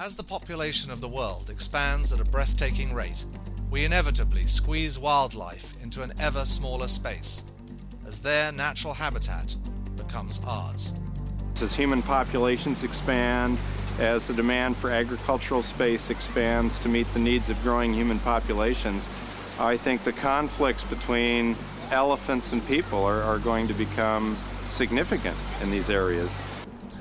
As the population of the world expands at a breathtaking rate, we inevitably squeeze wildlife into an ever smaller space, as their natural habitat becomes ours. As human populations expand, as the demand for agricultural space expands to meet the needs of growing human populations, I think the conflicts between elephants and people are, are going to become significant in these areas.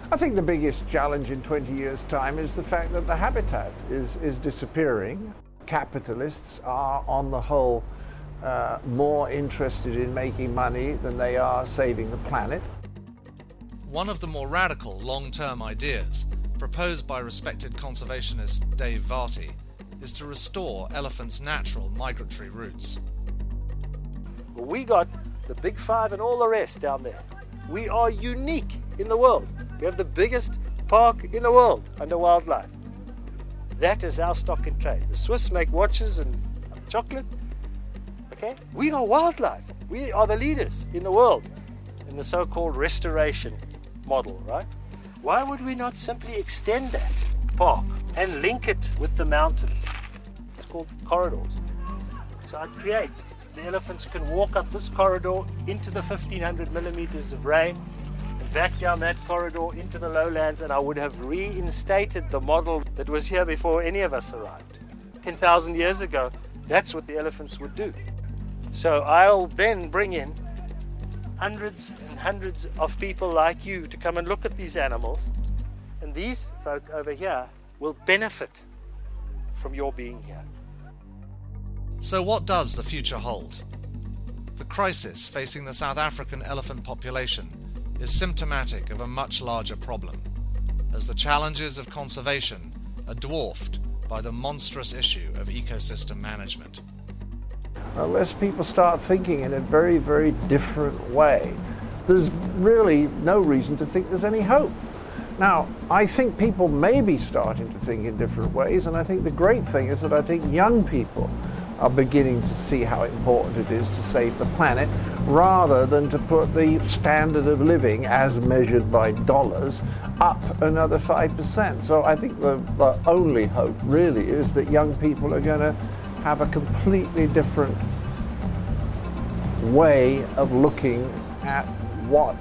I think the biggest challenge in 20 years' time is the fact that the habitat is, is disappearing. Capitalists are, on the whole, uh, more interested in making money than they are saving the planet. One of the more radical long term ideas, proposed by respected conservationist Dave Varty, is to restore elephants' natural migratory routes. We got the big five and all the rest down there. We are unique in the world. We have the biggest park in the world under wildlife. That is our stock in trade. The Swiss make watches and chocolate. Okay? We are wildlife. We are the leaders in the world in the so called restoration model, right? Why would we not simply extend that park and link it with the mountains? It's called corridors. So I create the elephants can walk up this corridor into the 1500 millimeters of rain back down that corridor into the lowlands, and I would have reinstated the model that was here before any of us arrived. 10,000 years ago, that's what the elephants would do. So I'll then bring in hundreds and hundreds of people like you to come and look at these animals, and these folk over here will benefit from your being here. So, what does the future hold? The crisis facing the South African elephant population is symptomatic of a much larger problem, as the challenges of conservation are dwarfed by the monstrous issue of ecosystem management. Unless people start thinking in a very, very different way, there's really no reason to think there's any hope. Now, I think people may be starting to think in different ways, and I think the great thing is that I think young people are beginning to see how important it is to save the planet rather than to put the standard of living as measured by dollars up another 5%. So I think the, the only hope really is that young people are going to have a completely different way of looking at what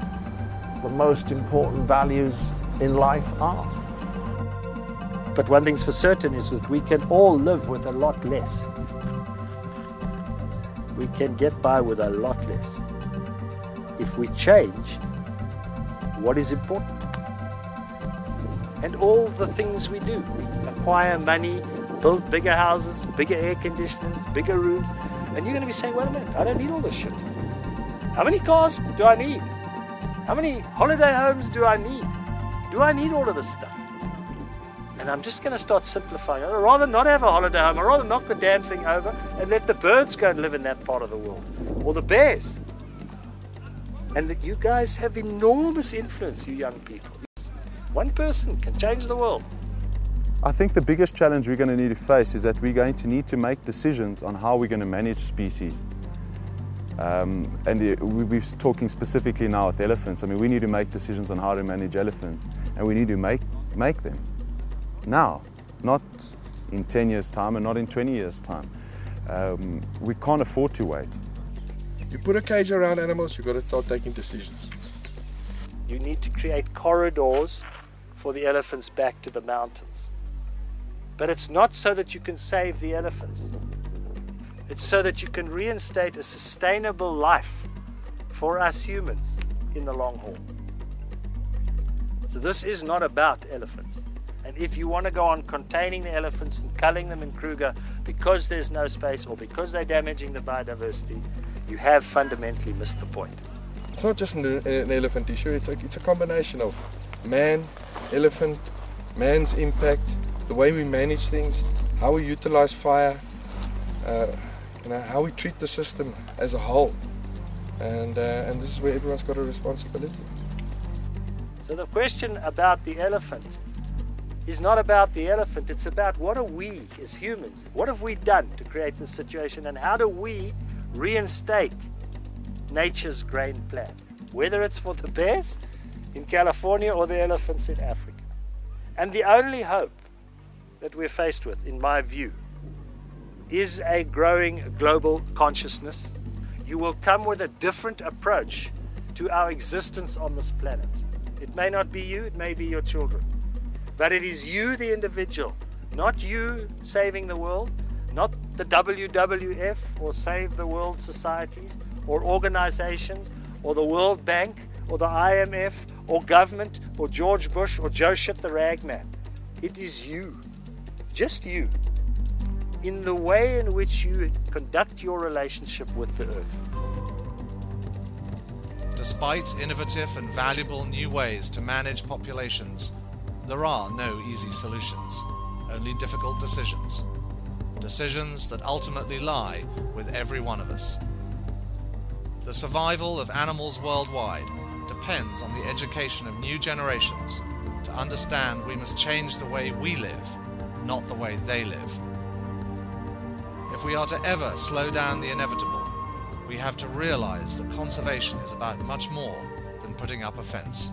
the most important values in life are. But one thing's for certain is that we can all live with a lot less we can get by with a lot less if we change what is important. And all the things we do, we acquire money, build bigger houses, bigger air conditioners, bigger rooms, and you're going to be saying, wait a minute, I don't need all this shit. How many cars do I need? How many holiday homes do I need? Do I need all of this stuff? And I'm just going to start simplifying. I'd rather not have a holiday home. I'd rather knock the damn thing over and let the birds go and live in that part of the world. Or the bears. And that you guys have enormous influence, you young people. One person can change the world. I think the biggest challenge we're going to need to face is that we're going to need to make decisions on how we're going to manage species. Um, and we're talking specifically now with elephants. I mean, we need to make decisions on how to manage elephants, and we need to make, make them now, not in 10 years' time and not in 20 years' time. Um, we can't afford to wait. You put a cage around animals, you've got to start taking decisions. You need to create corridors for the elephants back to the mountains. But it's not so that you can save the elephants. It's so that you can reinstate a sustainable life for us humans in the long haul. So this is not about elephants. And if you want to go on containing the elephants and culling them in Kruger because there's no space or because they're damaging the biodiversity, you have fundamentally missed the point. It's not just an, an elephant issue, it's a, it's a combination of man, elephant, man's impact, the way we manage things, how we utilize fire, uh, you know, how we treat the system as a whole. And, uh, and this is where everyone's got a responsibility. So the question about the elephant is not about the elephant, it's about what are we as humans, what have we done to create this situation, and how do we reinstate nature's grain plan, whether it's for the bears in California or the elephants in Africa. And the only hope that we're faced with, in my view, is a growing global consciousness. You will come with a different approach to our existence on this planet. It may not be you, it may be your children. But it is you, the individual, not you saving the world, not the WWF or Save the World societies or organizations or the World Bank or the IMF or government or George Bush or Joe Shit the Ragman. It is you, just you, in the way in which you conduct your relationship with the earth. Despite innovative and valuable new ways to manage populations, there are no easy solutions, only difficult decisions. Decisions that ultimately lie with every one of us. The survival of animals worldwide depends on the education of new generations to understand we must change the way we live, not the way they live. If we are to ever slow down the inevitable, we have to realize that conservation is about much more than putting up a fence.